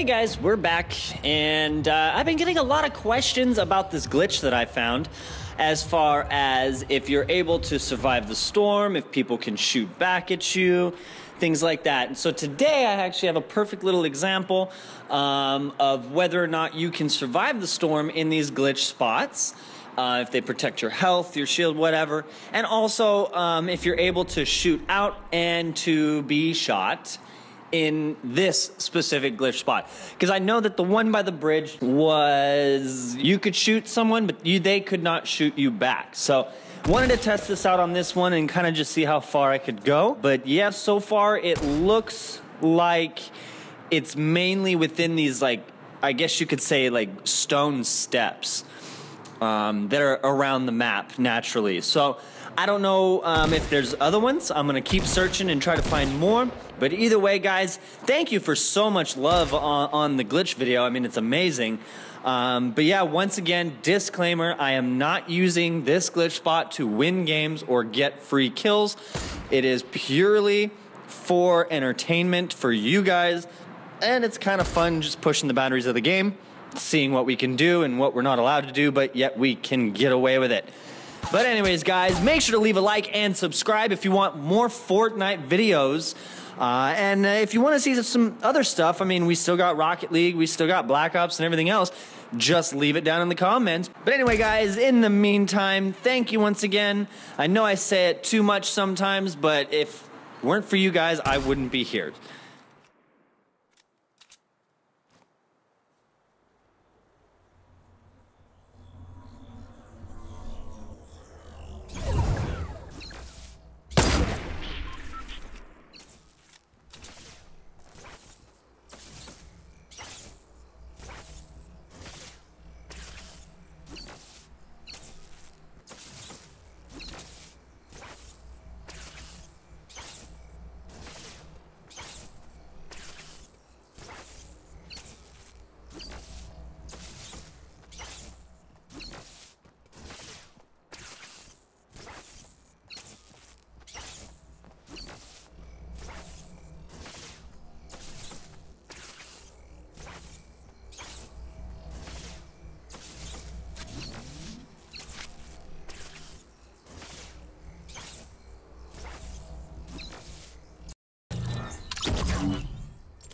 Hey guys, we're back, and uh, I've been getting a lot of questions about this glitch that I found as far as if you're able to survive the storm, if people can shoot back at you, things like that. And so today I actually have a perfect little example um, of whether or not you can survive the storm in these glitch spots. Uh, if they protect your health, your shield, whatever. And also, um, if you're able to shoot out and to be shot in this specific glitch spot because I know that the one by the bridge was you could shoot someone, but you they could not shoot you back. So wanted to test this out on this one and kind of just see how far I could go. But yeah, so far it looks like it's mainly within these like I guess you could say like stone steps um, that are around the map naturally. So I don't know um, if there's other ones. I'm gonna keep searching and try to find more. But either way, guys, thank you for so much love on, on the glitch video. I mean, it's amazing. Um, but yeah, once again, disclaimer, I am not using this glitch spot to win games or get free kills. It is purely for entertainment for you guys. And it's kind of fun just pushing the boundaries of the game, seeing what we can do and what we're not allowed to do, but yet we can get away with it. But anyways, guys, make sure to leave a like and subscribe if you want more Fortnite videos. Uh, and if you want to see some other stuff, I mean, we still got Rocket League, we still got Black Ops and everything else. Just leave it down in the comments. But anyway, guys, in the meantime, thank you once again. I know I say it too much sometimes, but if weren't for you guys, I wouldn't be here.